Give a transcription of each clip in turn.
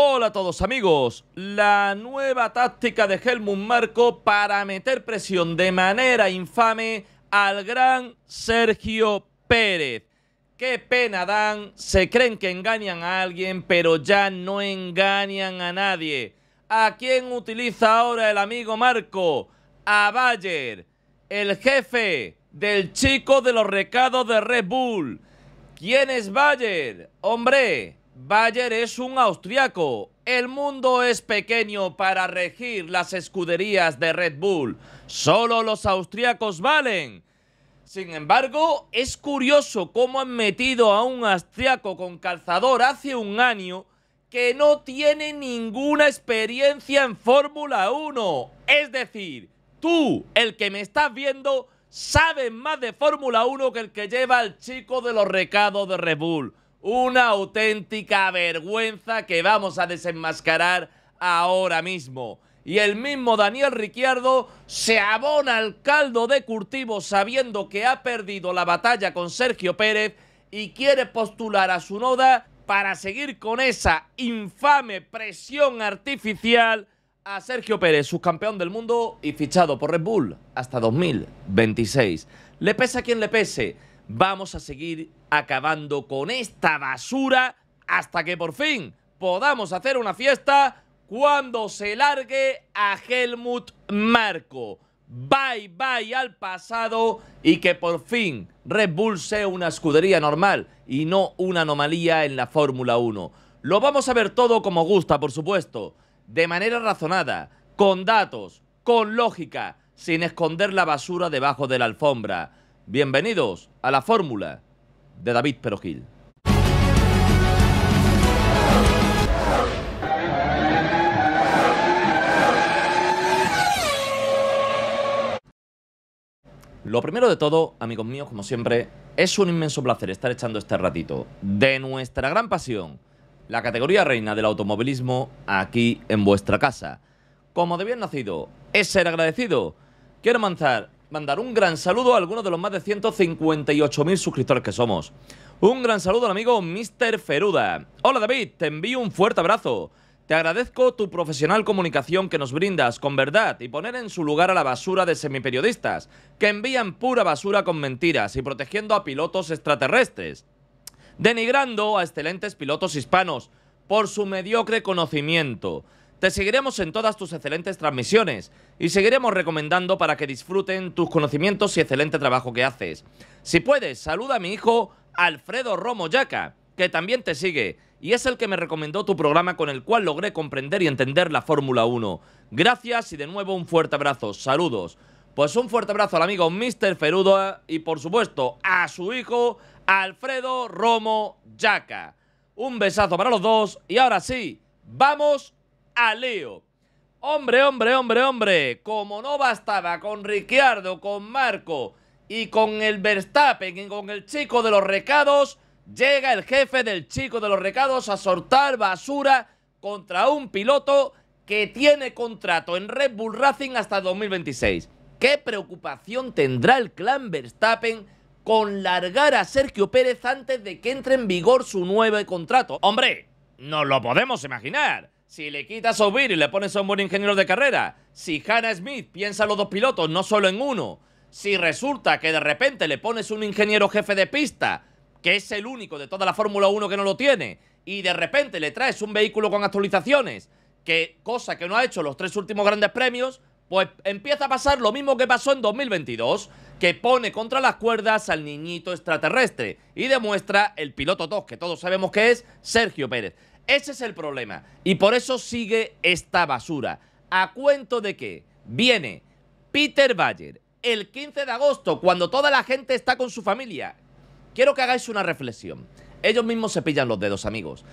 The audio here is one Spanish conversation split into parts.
Hola a todos amigos, la nueva táctica de Helmut Marco para meter presión de manera infame al gran Sergio Pérez. Qué pena dan, se creen que engañan a alguien, pero ya no engañan a nadie. ¿A quién utiliza ahora el amigo Marco? A Bayer, el jefe del chico de los recados de Red Bull. ¿Quién es Bayer? Hombre, Bayer es un austriaco. El mundo es pequeño para regir las escuderías de Red Bull. Solo los austriacos valen. Sin embargo, es curioso cómo han metido a un austriaco con calzador hace un año que no tiene ninguna experiencia en Fórmula 1. Es decir, tú, el que me estás viendo, sabes más de Fórmula 1 que el que lleva al chico de los recados de Red Bull. Una auténtica vergüenza que vamos a desenmascarar ahora mismo. Y el mismo Daniel Ricciardo se abona al caldo de curtivo sabiendo que ha perdido la batalla con Sergio Pérez y quiere postular a su noda para seguir con esa infame presión artificial a Sergio Pérez, subcampeón del mundo y fichado por Red Bull hasta 2026. Le pese a quien le pese, vamos a seguir acabando con esta basura hasta que por fin podamos hacer una fiesta cuando se largue a Helmut Marco. Bye bye al pasado y que por fin Red Bull sea una escudería normal y no una anomalía en la Fórmula 1. Lo vamos a ver todo como gusta, por supuesto, de manera razonada, con datos, con lógica, sin esconder la basura debajo de la alfombra. Bienvenidos a la fórmula de David Perogil. Lo primero de todo, amigos míos, como siempre, es un inmenso placer estar echando este ratito de nuestra gran pasión, la categoría reina del automovilismo, aquí en vuestra casa. Como de bien nacido, es ser agradecido. Quiero mandar, mandar un gran saludo a algunos de los más de 158.000 suscriptores que somos. Un gran saludo al amigo Mr. Feruda. Hola David, te envío un fuerte abrazo. Te agradezco tu profesional comunicación que nos brindas con verdad y poner en su lugar a la basura de semiperiodistas que envían pura basura con mentiras y protegiendo a pilotos extraterrestres. Denigrando a excelentes pilotos hispanos por su mediocre conocimiento. Te seguiremos en todas tus excelentes transmisiones y seguiremos recomendando para que disfruten tus conocimientos y excelente trabajo que haces. Si puedes, saluda a mi hijo Alfredo Romo Yaca, que también te sigue y es el que me recomendó tu programa con el cual logré comprender y entender la Fórmula 1. Gracias y de nuevo un fuerte abrazo. Saludos. Pues un fuerte abrazo al amigo Mr. Ferudo y por supuesto a su hijo Alfredo Romo Yaca. Un besazo para los dos y ahora sí, vamos a Leo. Hombre, hombre, hombre, hombre, como no bastaba con Ricciardo, con Marco y con el Verstappen y con el chico de los recados, llega el jefe del chico de los recados a soltar basura contra un piloto que tiene contrato en Red Bull Racing hasta 2026. ¿Qué preocupación tendrá el clan Verstappen con largar a Sergio Pérez antes de que entre en vigor su nuevo contrato? Hombre, no lo podemos imaginar. Si le quitas Ovir y le pones a un buen ingeniero de carrera, si Hannah Smith piensa los dos pilotos, no solo en uno, si resulta que de repente le pones un ingeniero jefe de pista que es el único de toda la Fórmula 1 que no lo tiene, y de repente le traes un vehículo con actualizaciones, que cosa que no ha hecho los tres últimos grandes premios, pues empieza a pasar lo mismo que pasó en 2022, que pone contra las cuerdas al niñito extraterrestre y demuestra el piloto 2, que todos sabemos que es Sergio Pérez. Ese es el problema, y por eso sigue esta basura. ¿A cuento de que viene Peter Bayer el 15 de agosto, cuando toda la gente está con su familia, quiero que hagáis una reflexión. Ellos mismos se pillan los dedos, amigos.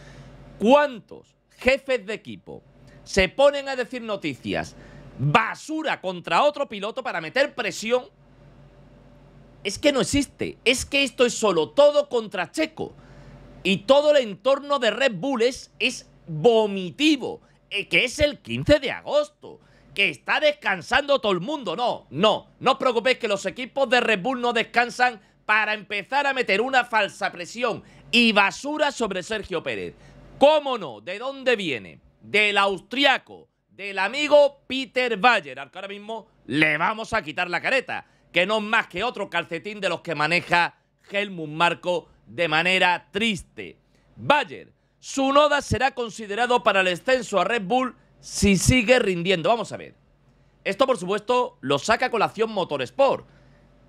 ¿Cuántos jefes de equipo se ponen a decir noticias basura contra otro piloto para meter presión? Es que no existe. Es que esto es solo todo contra Checo. Y todo el entorno de Red Bull es, vomitivo. Eh, que es el 15 de agosto que está descansando todo el mundo. No, no, no os preocupéis que los equipos de Red Bull no descansan para empezar a meter una falsa presión y basura sobre Sergio Pérez. ¿Cómo no? ¿De dónde viene? Del austriaco, del amigo Peter Bayer, al que ahora mismo le vamos a quitar la careta, que no es más que otro calcetín de los que maneja Helmut Marco de manera triste. Bayer, su noda será considerado para el descenso a Red Bull si sigue rindiendo. Vamos a ver. Esto, por supuesto, lo saca colación Motorsport.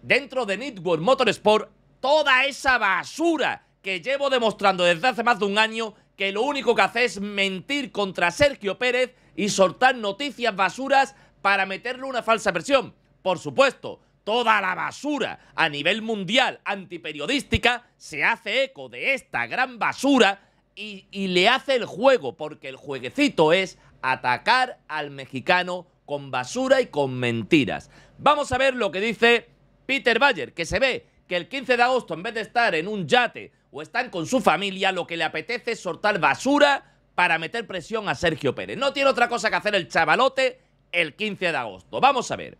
Dentro de Network Motorsport, toda esa basura que llevo demostrando desde hace más de un año que lo único que hace es mentir contra Sergio Pérez y soltar noticias basuras para meterle una falsa versión. Por supuesto, toda la basura a nivel mundial antiperiodística se hace eco de esta gran basura y, le hace el juego, porque el jueguecito es atacar al mexicano con basura y con mentiras. Vamos a ver lo que dice Peter Bayer, que se ve que el 15 de agosto, en vez de estar en un yate o están con su familia, lo que le apetece es soltar basura para meter presión a Sergio Pérez. No tiene otra cosa que hacer el chavalote el 15 de agosto. Vamos a ver.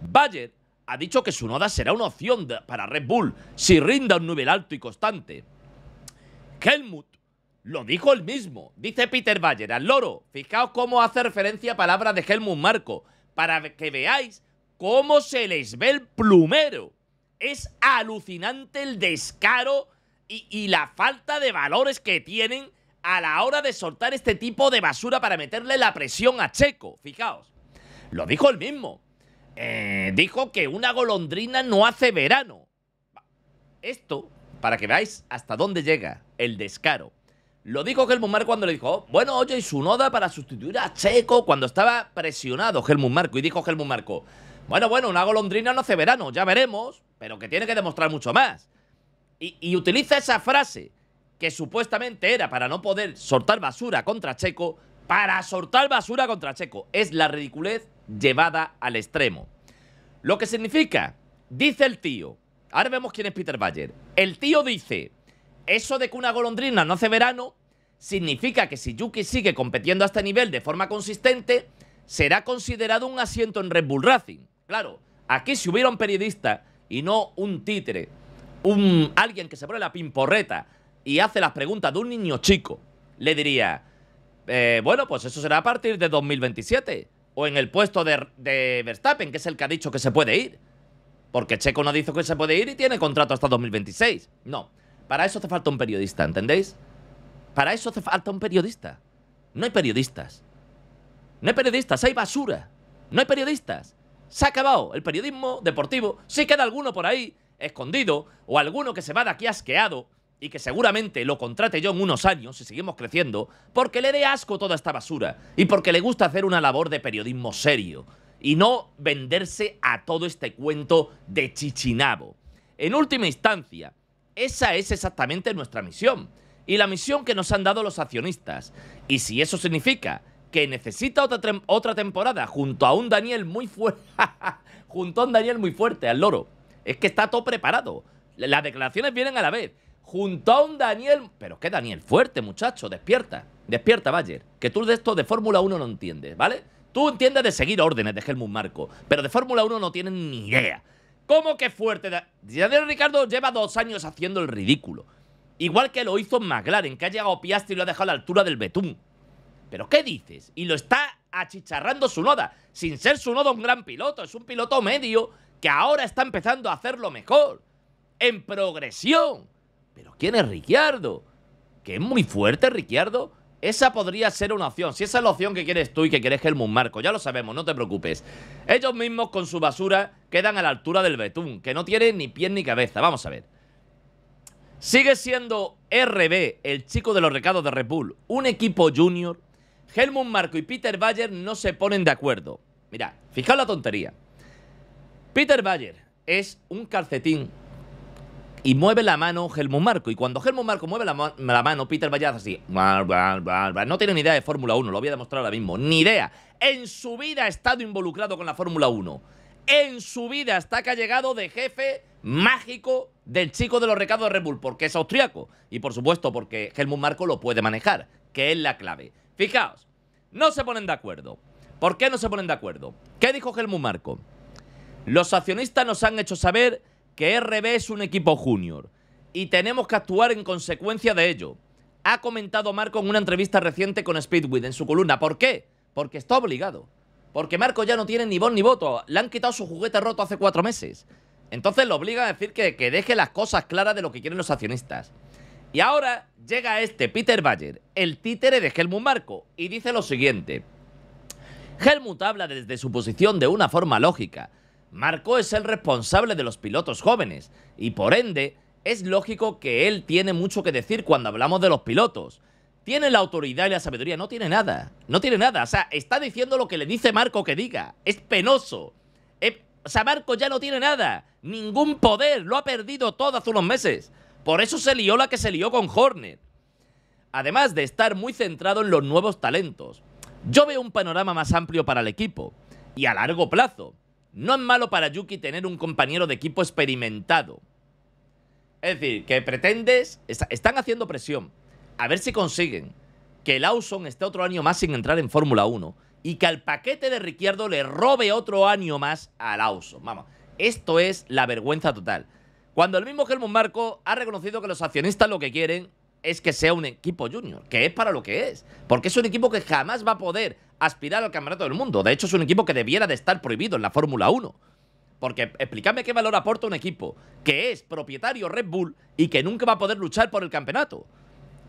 Bayer ha dicho que su noda será una opción para Red Bull si rinda un nivel alto y constante. Helmut lo dijo él mismo. Dice Peter Bayer al loro. Fijaos cómo hace referencia a palabras de Helmut Marco. Para que veáis cómo se les ve el plumero. Es alucinante el descaro y, y, la falta de valores que tienen a la hora de soltar este tipo de basura para meterle la presión a Checo. Fijaos. Lo dijo él mismo. Eh, dijo que una golondrina no hace verano. Esto, para que veáis hasta dónde llega el descaro. Lo dijo Helmut Marco cuando le dijo, bueno, oye, y su noda para sustituir a Checo cuando estaba presionado Helmut Marco. Y dijo Helmut Marco, bueno, bueno, una golondrina no hace verano, ya veremos, pero que tiene que demostrar mucho más. Y, y utiliza esa frase que supuestamente era para no poder soltar basura contra Checo, para soltar basura contra Checo. Es la ridiculez llevada al extremo. Lo que significa, dice el tío, ahora vemos quién es Peter Bayer. El tío dice, eso de que una golondrina no hace verano, significa que si Yuki sigue compitiendo a este nivel de forma consistente, será considerado un asiento en Red Bull Racing. Claro, aquí si hubiera un periodista y no un títere, un alguien que se pone la pimporreta y hace las preguntas de un niño chico, le diría, eh, bueno, pues eso será a partir de 2027. O en el puesto de, de, Verstappen, que es el que ha dicho que se puede ir. Porque Checo no dice que se puede ir y tiene contrato hasta 2026. No. Para eso hace falta un periodista, ¿entendéis? Para eso hace falta un periodista. No hay periodistas. No hay periodistas, hay basura. No hay periodistas. Se ha acabado el periodismo deportivo. Sí queda alguno por ahí, escondido, o alguno que se va de aquí asqueado y que seguramente lo contrate yo en unos años, si seguimos creciendo, porque le dé asco toda esta basura y porque le gusta hacer una labor de periodismo serio y no venderse a todo este cuento de chichinabo. En última instancia, esa es exactamente nuestra misión y la misión que nos han dado los accionistas. Y si eso significa que necesita otra, otra temporada junto a un Daniel muy fuerte, junto a un Daniel muy fuerte al loro, es que está todo preparado. Las declaraciones vienen a la vez junto a un Daniel. Pero qué Daniel fuerte, muchacho, despierta. Despierta, Bayer. Que tú de esto de Fórmula 1 no entiendes, ¿vale? Tú entiendes de seguir órdenes de Helmut Marco, pero de Fórmula 1 no tienes ni idea. ¿Cómo que fuerte? Daniel Ricardo lleva dos años haciendo el ridículo. Igual que lo hizo McLaren, que ha llegado Piastri y lo ha dejado a la altura del betún. ¿Pero qué dices? Y lo está achicharrando su noda, sin ser su noda un gran piloto, es un piloto medio que ahora está empezando a hacerlo mejor. En progresión. ¿Quién es Ricciardo? ¿Que es muy fuerte Ricciardo? Esa podría ser una opción. Si esa es la opción que quieres tú y que quieres Helmut Marco, ya lo sabemos, no te preocupes. Ellos mismos con su basura quedan a la altura del betún, que no tiene ni pie ni cabeza. Vamos a ver. Sigue siendo RB, el chico de los recados de Red Bull, un equipo junior. Helmut Marco y Peter Bayer no se ponen de acuerdo. Mira, fijaos la tontería. Peter Bayer es un calcetín y mueve la mano Helmut Marco. Y cuando Helmut Marco mueve la, mano, Peter Vallaz así. No tiene ni idea de Fórmula 1, lo voy a demostrar ahora mismo. Ni idea. En su vida ha estado involucrado con la Fórmula 1. En su vida hasta que de jefe mágico del chico de los recados de Red Bull, porque es austriaco. Y por supuesto, porque Helmut Marco lo puede manejar, que es la clave. Fijaos, no se ponen de acuerdo. ¿Por qué no se ponen de acuerdo? ¿Qué dijo Helmut Marco? Los accionistas nos han hecho saber que RB es un equipo junior y tenemos que actuar en consecuencia de ello. ha comentado Marco en una entrevista reciente con Speedwith en su columna. ¿Por qué? Porque está obligado. Porque Marco ya no tiene ni voz ni voto. Le han quitado su juguete roto hace cuatro meses. Entonces lo obliga a decir que, que deje las cosas claras de lo que quieren los accionistas. Y ahora llega este Peter Bayer, el títere de Helmut Marco, y dice lo siguiente. Helmut habla desde su posición de una forma lógica. Marco es el responsable de los pilotos jóvenes, y por ende, es lógico que él tiene mucho que decir cuando hablamos de los pilotos. Tiene la autoridad y la sabiduría, no tiene nada. No tiene nada, o sea, está diciendo lo que le dice Marco que diga. Es penoso. o sea, Marco ya no tiene nada. Ningún poder, lo ha perdido todo hace unos meses. Por eso se lió la que se lió con Hornet. Además de estar muy centrado en los nuevos talentos. Yo veo un panorama más amplio para el equipo. Y a largo plazo. No es malo para Yuki tener un compañero de equipo experimentado. Es decir, que pretendes... Están haciendo presión. A ver si consiguen que Lawson esté otro año más sin entrar en Fórmula 1 y que al paquete de Ricciardo le robe otro año más a Lawson. Vamos, esto es la vergüenza total. Cuando el mismo Helmut Marco ha reconocido que los accionistas lo que quieren es que sea un equipo junior, que es para lo que es. Porque es un equipo que jamás va a poder aspirar al campeonato del mundo. De hecho, es un equipo que debiera de estar prohibido en la Fórmula 1. Porque explícame qué valor aporta un equipo que es propietario Red Bull y que nunca va a poder luchar por el campeonato.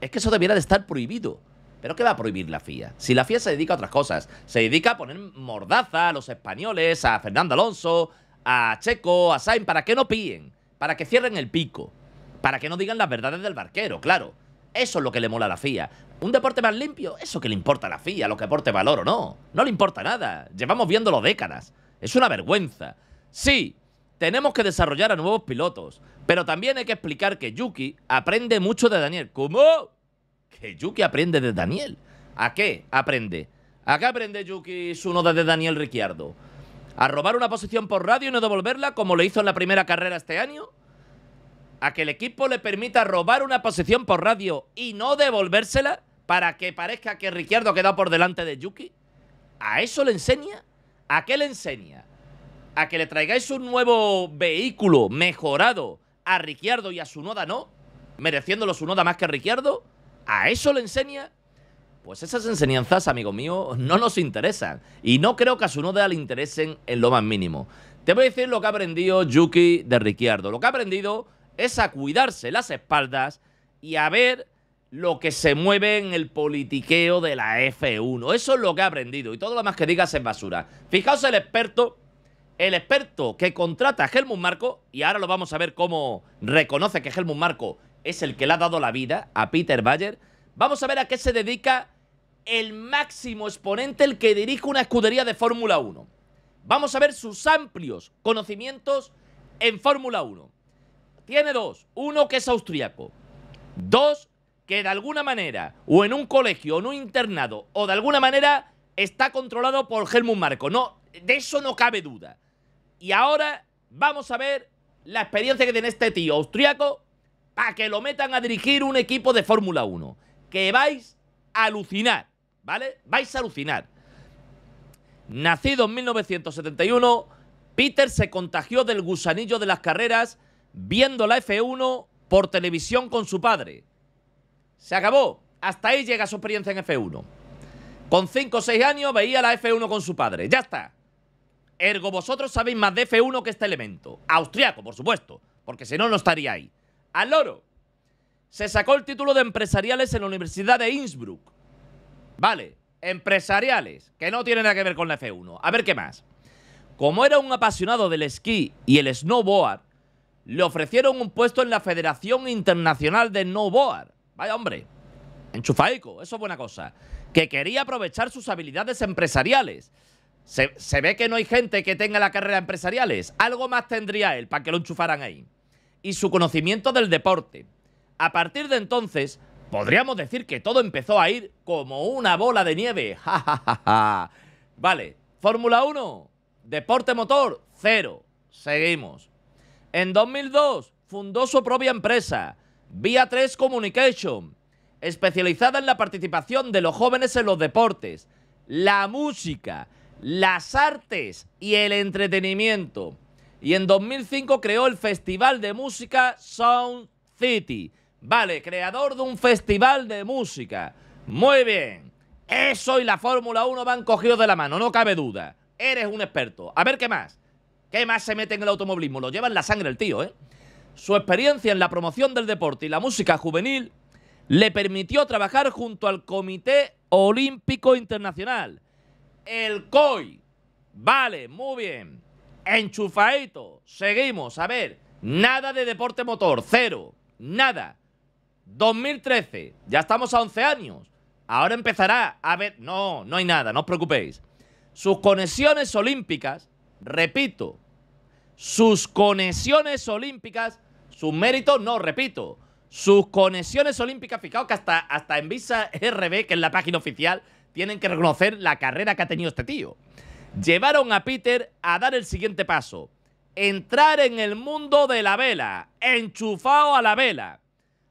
Es que eso debiera de estar prohibido. ¿Pero qué va a prohibir la FIA? Si la FIA se dedica a otras cosas, se dedica a poner mordaza a los españoles, a Fernando Alonso, a Checo, a Sainz, para que no píen para que cierren el pico, para que no digan las verdades del barquero, claro. Eso es lo que le mola a la FIA. ¿Un deporte más limpio? Eso que le importa a la FIA, lo que aporte valor o no. No le importa nada. Llevamos viéndolo décadas. Es una vergüenza. Sí, tenemos que desarrollar a nuevos pilotos, pero también hay que explicar que Yuki aprende mucho de Daniel. ¿Cómo? Que Yuki aprende de Daniel. ¿A qué aprende? ¿A qué aprende Yuki su noda de Daniel Ricciardo? ¿A robar una posición por radio y no devolverla como lo hizo en la primera carrera este año? ¿A que el equipo le permita robar una posición por radio y no devolvérsela para que parezca que Ricciardo ha quedado por delante de Yuki? ¿A eso le enseña? ¿A qué le enseña? ¿A que le traigáis un nuevo vehículo mejorado a Ricciardo y a su noda no? ¿Mereciéndolo su noda más que Ricciardo? ¿A eso le enseña? Pues esas enseñanzas, amigo mío, no nos interesan. Y no creo que a su noda le interesen en lo más mínimo. Te voy a decir lo que ha aprendido Yuki de Ricciardo. Lo que ha aprendido es a cuidarse las espaldas y a ver lo que se mueve en el politiqueo de la F1. Eso es lo que ha aprendido. Y todo lo más que digas es basura. Fijaos el experto, el experto que contrata a Helmut Marco, y ahora lo vamos a ver cómo reconoce que Helmut Marco es el que le ha dado la vida a Peter Bayer. Vamos a ver a qué se dedica el máximo exponente, el que dirige una escudería de Fórmula 1. Vamos a ver sus amplios conocimientos en Fórmula 1. Tiene dos. Uno que es austríaco. Dos que de alguna manera, o en un colegio, o en un internado, o de alguna manera está controlado por Helmut Marco. No, de eso no cabe duda. Y ahora vamos a ver la experiencia que tiene este tío austriaco para que lo metan a dirigir un equipo de Fórmula 1. Que vais a alucinar. ¿vale? Vais a alucinar. Nacido en 1971, Peter se contagió del gusanillo de las carreras viendo la F1 por televisión con su padre. Se acabó. Hasta ahí llega su experiencia en F1. Con 5 o 6 años veía la F1 con su padre. Ya está. Ergo, vosotros sabéis más de F1 que este elemento. Austriaco, por supuesto. Porque si no, no estaría ahí. Al loro. Se sacó el título de empresariales en la Universidad de Innsbruck. Vale, empresariales, que no tienen nada que ver con la F1. A ver qué más. Como era un apasionado del esquí y el snowboard, le ofrecieron un puesto en la Federación Internacional de Snowboard. Vaya hombre, enchufaico, eso es buena cosa. Que quería aprovechar sus habilidades empresariales. Se, se, ve que no hay gente que tenga la carrera empresariales. Algo más tendría él para que lo enchufaran ahí. Y su conocimiento del deporte. A partir de entonces, podríamos decir que todo empezó a ir como una bola de nieve. vale, Fórmula 1, deporte motor, cero. Seguimos. En 2002 fundó su propia empresa, Vía 3 Communication, especializada en la participación de los jóvenes en los deportes, la música, las artes y el entretenimiento. Y en 2005 creó el Festival de Música Sound City, Vale, creador de un festival de música. Muy bien. Eso y la Fórmula 1 van cogidos de la mano, no cabe duda. Eres un experto. A ver qué más. ¿Qué más se mete en el automovilismo? Lo lleva en la sangre el tío, ¿eh? Su experiencia en la promoción del deporte y la música juvenil le permitió trabajar junto al Comité Olímpico Internacional, el COI. Vale, muy bien. Enchufadito. Seguimos. A ver, nada de deporte motor, cero. Nada. 2013. Ya estamos a 11 años. Ahora empezará a ver... No, no hay nada, no os preocupéis. Sus conexiones olímpicas, repito, sus conexiones olímpicas, sus méritos, no, repito, sus conexiones olímpicas, fijaos que hasta, hasta en Visa RB, que es la página oficial, tienen que reconocer la carrera que ha tenido este tío. Llevaron a Peter a dar el siguiente paso. Entrar en el mundo de la vela, enchufado a la vela.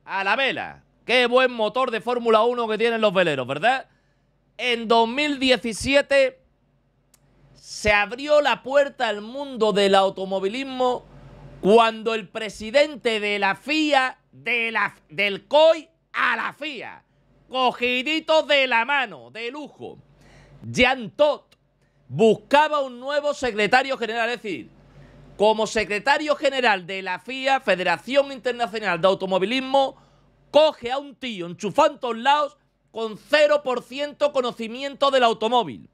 A la vela. Qué buen motor de Fórmula 1 que tienen los veleros, ¿verdad? En 2017 se abrió la puerta al mundo del automovilismo cuando el presidente de la FIA, de la, del COI a la FIA, cogiditos de la mano, de lujo, Jean Todt, buscaba un nuevo secretario general, es decir, como secretario general de la FIA, Federación Internacional de Automovilismo, coge a un tío enchufado en todos lados con 0% conocimiento del automóvil.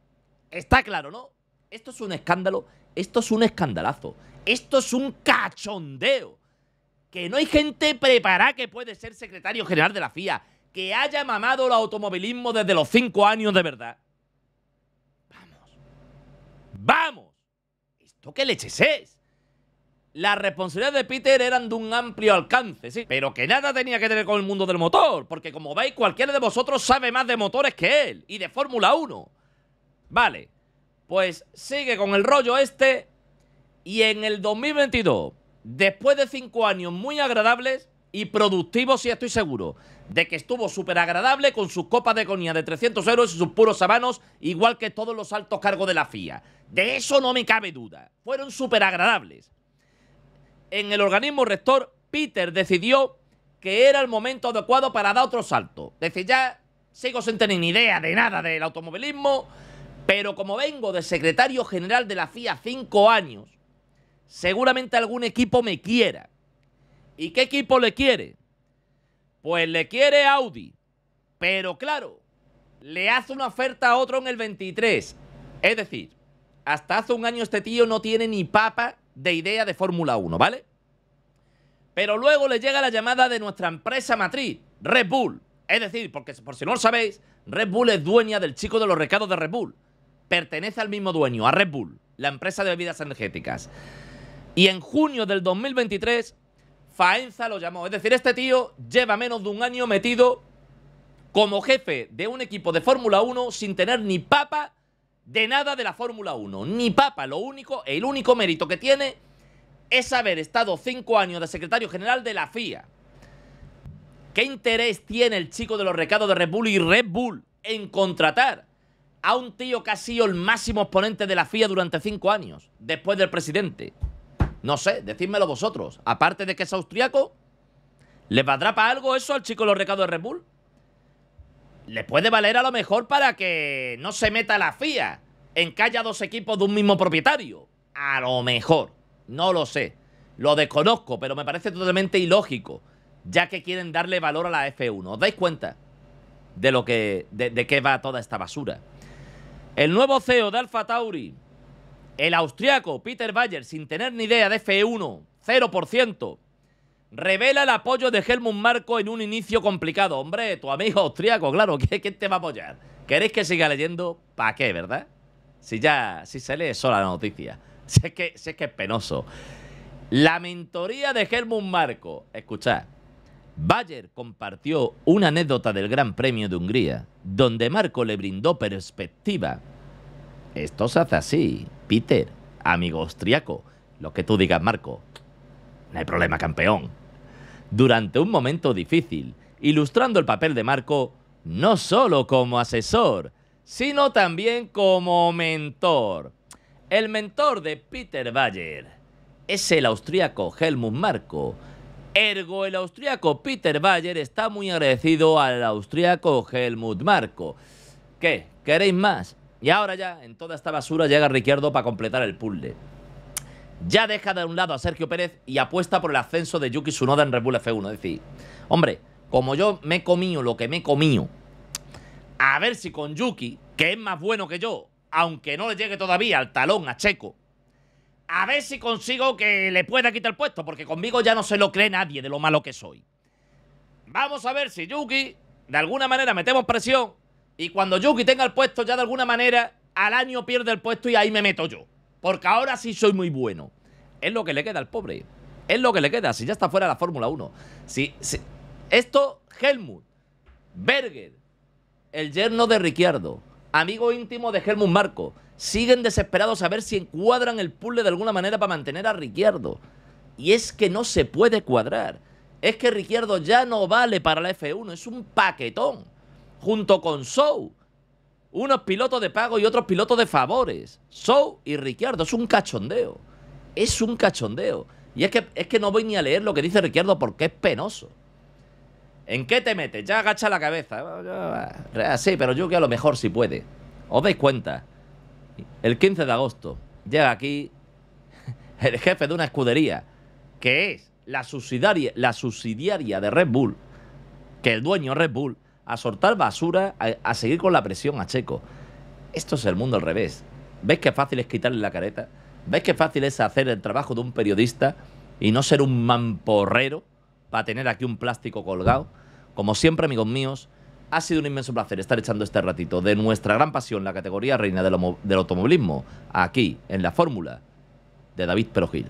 Está claro, ¿no? Esto es un escándalo, esto es un escandalazo, esto es un cachondeo. Que no hay gente preparada que puede ser secretario general de la FIA, que haya mamado el automovilismo desde los 5 años de verdad. Vamos. Vamos. ¿Esto qué leches es? las responsabilidades de Peter eran de un amplio alcance, sí, pero que nada tenía que tener con el mundo del motor, porque como veis, cualquiera de vosotros sabe más de motores que él y de Fórmula 1. Vale, pues sigue con el rollo este y en el 2022, después de cinco años muy agradables y productivos, sí estoy seguro, de que estuvo súper agradable con sus copas de conía de 300 euros y sus puros sabanos, igual que todos los altos cargos de la FIA. De eso no me cabe duda. Fueron súper agradables en el organismo rector, Peter decidió que era el momento adecuado para dar otro salto. Decir, ya sigo sin tener ni idea de nada del automovilismo, pero como vengo de secretario general de la FIA cinco años, seguramente algún equipo me quiera. ¿Y qué equipo le quiere? Pues le quiere Audi. Pero claro, le hace una oferta a otro en el 23. Es decir, hasta hace un año este tío no tiene ni papa de idea de Fórmula 1, ¿vale? Pero luego le llega la llamada de nuestra empresa matriz, Red Bull. Es decir, porque por si no lo sabéis, Red Bull es dueña del chico de los recados de Red Bull. Pertenece al mismo dueño, a Red Bull, la empresa de bebidas energéticas. Y en junio del 2023, Faenza lo llamó. Es decir, este tío lleva menos de un año metido como jefe de un equipo de Fórmula 1 sin tener ni papa de nada de la Fórmula 1. Ni papa, lo único, el único mérito que tiene es haber estado cinco años de secretario general de la FIA. ¿Qué interés tiene el chico de los recados de Red Bull y Red Bull en contratar a un tío que ha sido el máximo exponente de la FIA durante cinco años, después del presidente? No sé, decídmelo vosotros. Aparte de que es austriaco, ¿le valdrá para algo eso al chico de los recados de Red Bull? le puede valer a lo mejor para que no se meta la FIA en que haya dos equipos de un mismo propietario. A lo mejor. No lo sé. Lo desconozco, pero me parece totalmente ilógico, ya que quieren darle valor a la F1. ¿Os dais cuenta de lo que de, de qué va toda esta basura? El nuevo CEO de Alfa Tauri, el austriaco Peter Bayer, sin tener ni idea de F1, 0%, Revela el apoyo de Helmut Marco en un inicio complicado. Hombre, tu amigo austriaco, claro, ¿quién te va a apoyar? ¿Queréis que siga leyendo? ¿Para qué, verdad? Si ya, si se lee sola la noticia. Si que, si es, que es penoso. La mentoría de Helmut Marco. Escuchad. Bayer compartió una anécdota del Gran Premio de Hungría, donde Marco le brindó perspectiva. Esto se hace así, Peter, amigo austriaco. Lo que tú digas, Marco. No hay problema, campeón durante un momento difícil, ilustrando el papel de Marco no solo como asesor, sino también como mentor. El mentor de Peter Bayer es el austríaco Helmut Marko, Ergo, el austríaco Peter Bayer está muy agradecido al austríaco Helmut Marko. ¿Qué? ¿Queréis más? Y ahora ya, en toda esta basura, llega Ricciardo para completar el puzzle. Ya deja de un lado a Sergio Pérez y apuesta por el ascenso de Yuki Tsunoda en Red Bull F1. Es decir, hombre, como yo me he comido lo que me he comido, a ver si con Yuki, que es más bueno que yo, aunque no le llegue todavía al talón a Checo, a ver si consigo que le pueda quitar el puesto, porque conmigo ya no se lo cree nadie de lo malo que soy. Vamos a ver si Yuki, de alguna manera metemos presión, y cuando Yuki tenga el puesto, ya de alguna manera, al año pierde el puesto y ahí me meto yo. Porque ahora sí soy muy bueno. Es lo que le queda al pobre. Es lo que le queda, si ya está fuera de la Fórmula 1. Si, esto, Helmut, Berger, el yerno de Ricciardo, amigo íntimo de Helmut Marco, siguen desesperados a ver si encuadran el puzzle de alguna manera para mantener a Ricciardo. Y es que no se puede cuadrar. Es que Ricciardo ya no vale para la F1, es un paquetón. Junto con Sou. Unos pilotos de pago y otros pilotos de favores. Sou y Ricciardo, es un cachondeo. Es un cachondeo. Y es que, es que no voy ni a leer lo que dice Ricciardo porque es penoso. ¿En qué te metes? Ya agacha la cabeza. Sí, pero yo que a lo mejor si puede. ¿Os dais cuenta? El 15 de agosto llega aquí el jefe de una escudería que es la subsidiaria, la subsidiaria de Red Bull, que el dueño Red Bull, a soltar basura, a, a, seguir con la presión a Checo. Esto es el mundo al revés. ¿Ves qué fácil es quitarle la careta? ¿Ves qué fácil es hacer el trabajo de un periodista y no ser un mamporrero para tener aquí un plástico colgado? Como siempre, amigos míos, ha sido un inmenso placer estar echando este ratito de nuestra gran pasión, la categoría reina del, automovilismo, aquí en la fórmula de David Perogil.